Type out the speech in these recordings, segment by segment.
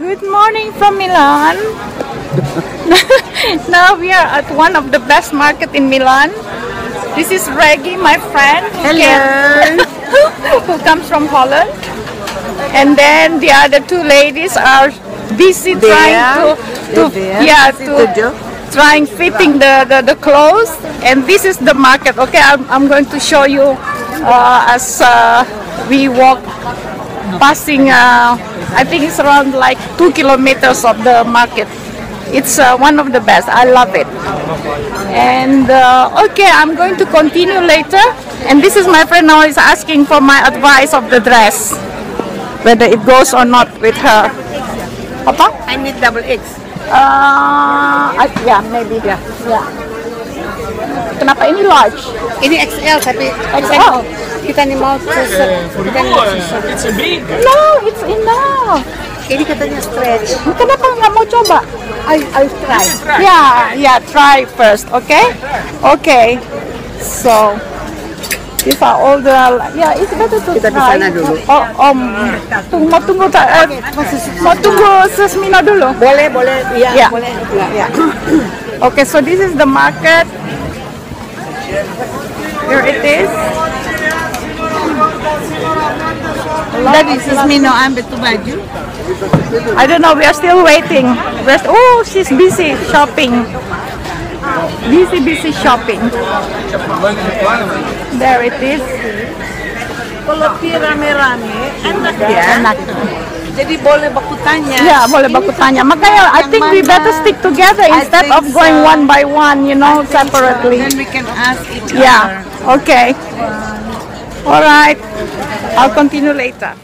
Good morning from Milan. now we are at one of the best market in Milan. This is Reggie, my friend. who came- who comes from Holland. And then the other two ladies are busy trying to, to yeah, to trying fitting the, the, the clothes and this is the market okay I'm, I'm going to show you uh, as uh, we walk passing uh, I think it's around like two kilometers of the market it's uh, one of the best I love it and uh, okay I'm going to continue later and this is my friend now is asking for my advice of the dress whether it goes or not with her Papa? I need double X. Uh, I, yeah, maybe. Yeah. yeah. Kenapa ini large? Ini XL tapi XL. kita nih mau susah. Kita nih mau susah. It's a big. No, it's enough. Ini katanya stretch. Kenapa nggak mau coba? I I try. Yeah, yeah, try first, okay? Okay. So, these are all the, yeah, it's better to Kita ke try. sana dulu. Oh, om, tunggu, mau tunggu, ta- eh, mau tunggu Sesmina dulu. Boleh boleh iya Yeah. boleh. Iya ya. Okay, so this is the market. Here it is. That is Mino ambil tu baju. I don't know. We are still waiting. We're st- oh, she's busy shopping. Busy, busy shopping. There it is. Kalau rame-rame enak ya. Enak. Jadi boleh baku tanya. Ya, boleh baku tanya. Makanya I think we better stick together instead of going so. one by one, you know, separately. Then we can ask each Yeah. Okay. All right. I'll continue later.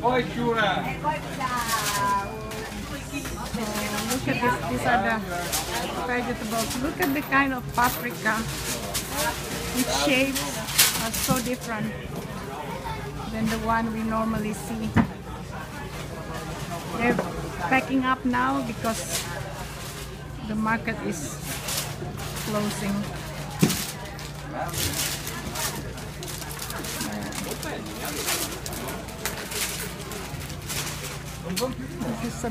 Poi Shura. Look at this. These are the vegetables. Look at the kind of paprika. Its shapes are so different than the one we normally see. They're packing up now because the market is closing. This is a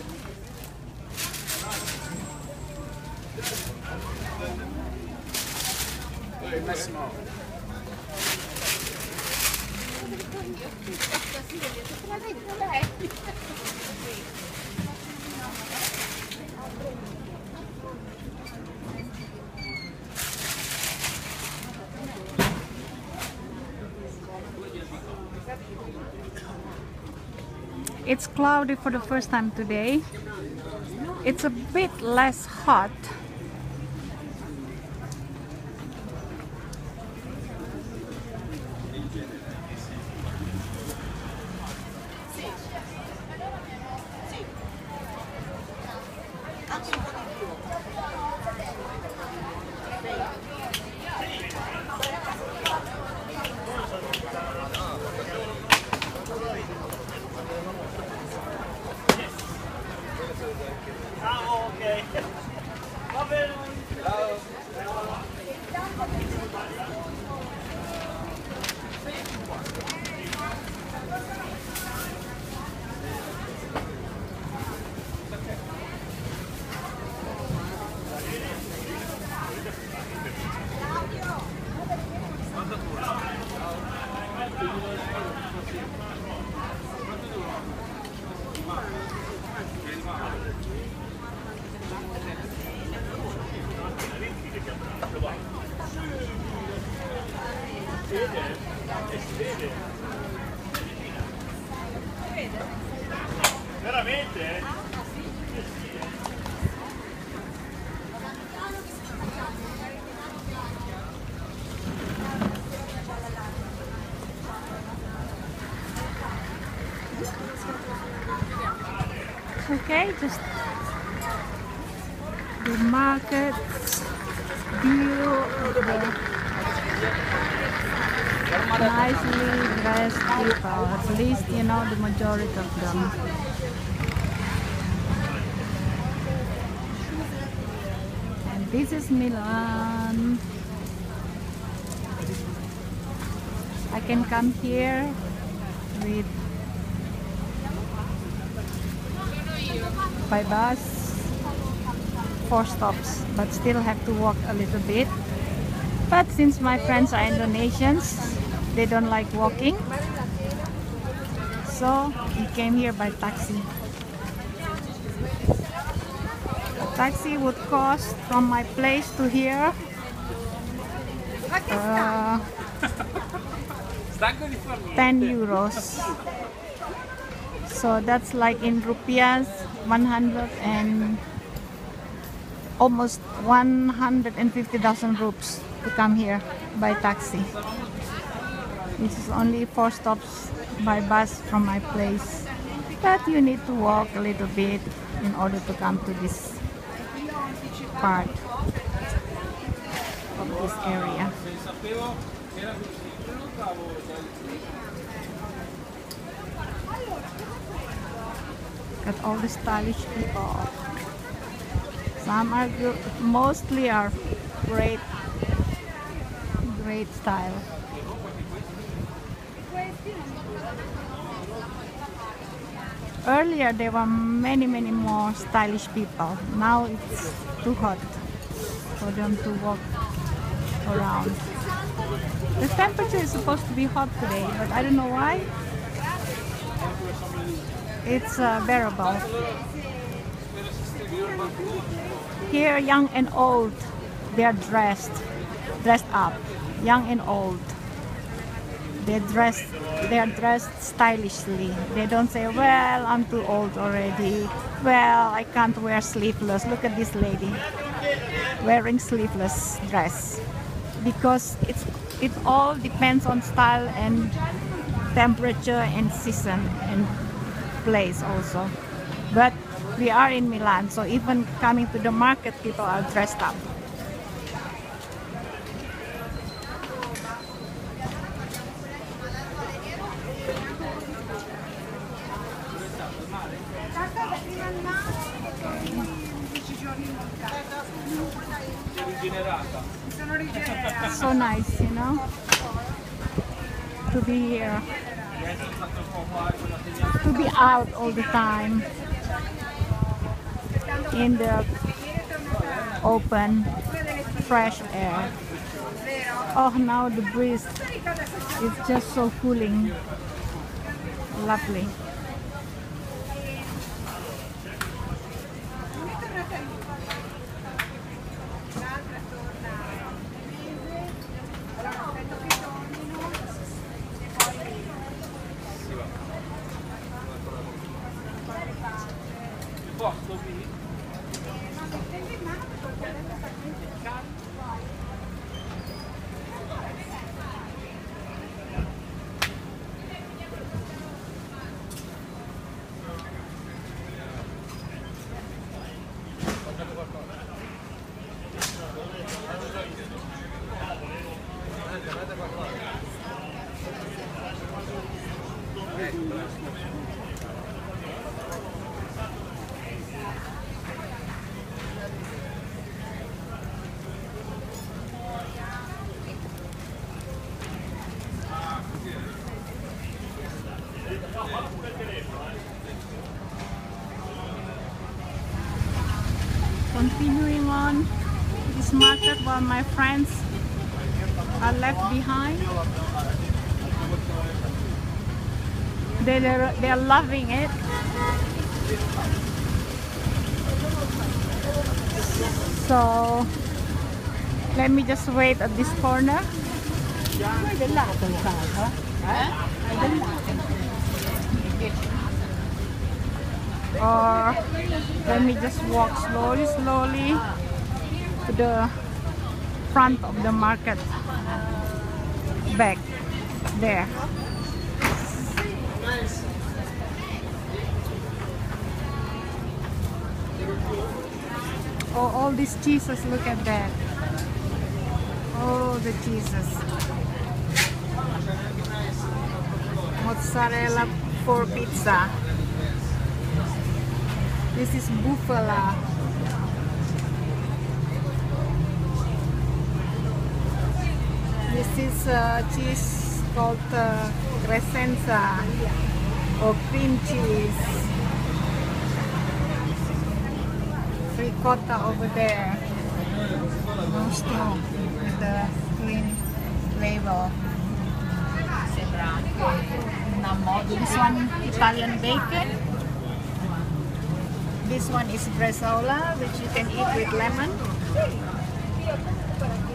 It's cloudy for the first time today. It's a bit less hot. Okay, just the market view the uh, nicely dressed people. At least you know the majority of them. And this is Milan. I can come here with by bus four stops but still have to walk a little bit. But since my friends are Indonesians they don't like walking. So we came here by taxi. A taxi would cost from my place to here uh, 10 euros. So that's like in rupiahs 100 and almost 150,000 rupees to come here by taxi. This is only four stops by bus from my place but you need to walk a little bit in order to come to this part of this area Got all the stylish people. Some are good, mostly are great, great style. Earlier there were many, many more stylish people. Now it's too hot for them to walk around. The temperature is supposed to be hot today, but I don't know why. It's uh, bearable. Here, young and old, they're dressed, dressed up, young and old. They dress, they're dressed stylishly. They don't say, "Well, I'm too old already. Well, I can't wear sleeveless." Look at this lady wearing sleeveless dress because it's it all depends on style and temperature and season and place also. But we are in Milan so even coming to the market people are dressed up. So nice you know to be here to be out all the time in the open fresh air. Oh now the breeze is just so cooling. Lovely forte sobre isso. Thank you. While my friends are left behind. They, they're, they're loving it. So, let me just wait at this corner. Or let me just walk slowly, slowly to the front of the market. Back there. Oh, all these cheeses, look at that. Oh, the cheeses. Mozzarella for pizza. This is buffalo. This is uh, cheese called uh, crescenza or cream cheese. Ricotta over there. Straw with the clean label. This one Italian bacon. This one is bresaola, which you can eat with lemon.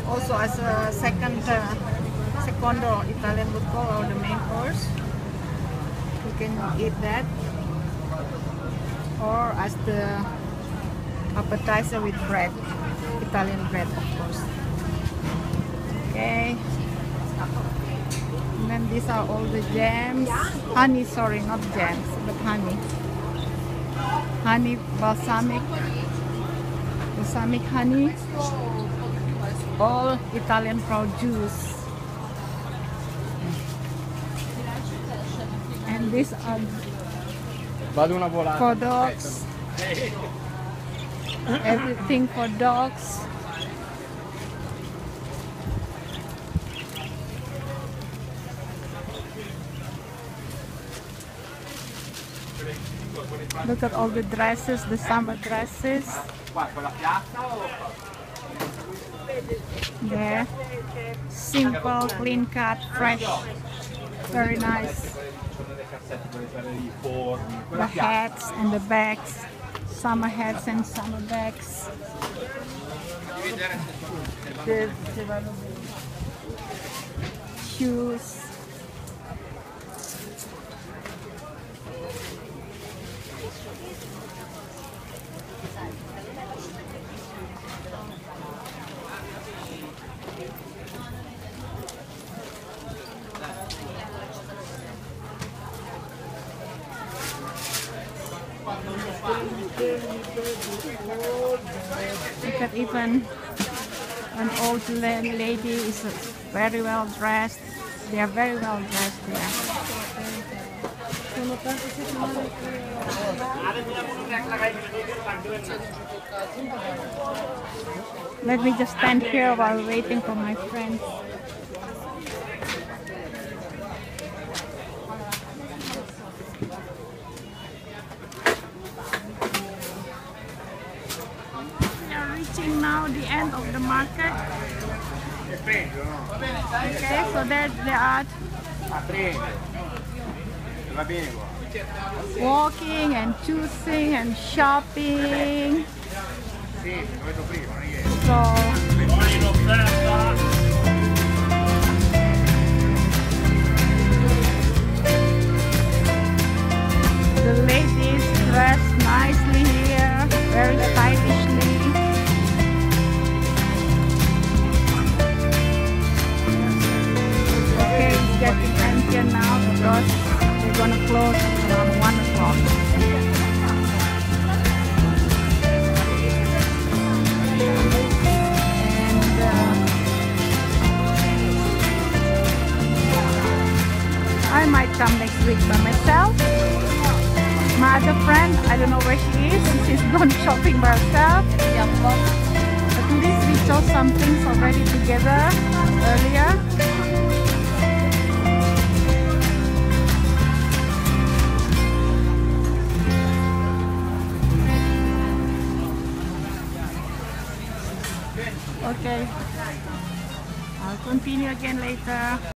Also as a second, uh, secondo Italian would call or the main course. You can eat that. Or as the appetizer with bread. Italian bread, of course. Okay. And then these are all the jams. Honey, sorry, not jams, but honey. Honey, balsamic, balsamic honey. All Italian produce. And these are for dogs. Everything for dogs. Look at all the dresses, the summer dresses. Qua, con la piazza o... There. Simple, clean cut, fresh. Very nice. The hats and the bags. Summer hats and summer bags. Shoes. Even an old lady is very well dressed. They are very well dressed here. Let me just stand here while waiting for my friends. We are reaching now the end of the market. Okay, so there they are walking and choosing and shopping. So the ladies myself. My other friend, I don't know where she is. She's gone shopping by herself. At least we saw some things already together earlier. Okay. I'll continue again later.